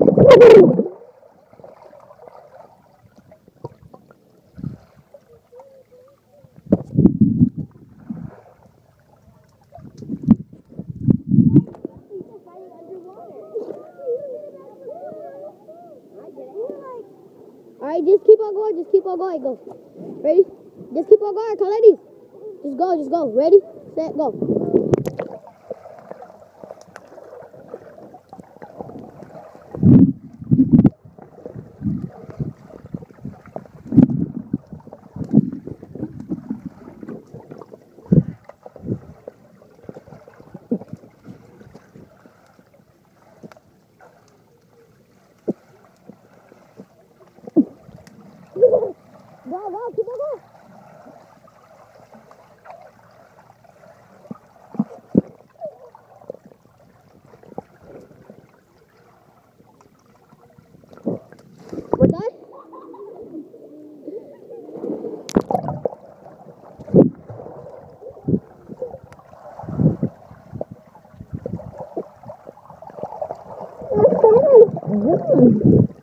Woo! Just keep on going, just keep on going, go. Ready? Just keep on going, ladies. Just go, just go. Ready, set, go. Ra ra chị bác ơi. Quên tới. Mm-hmm.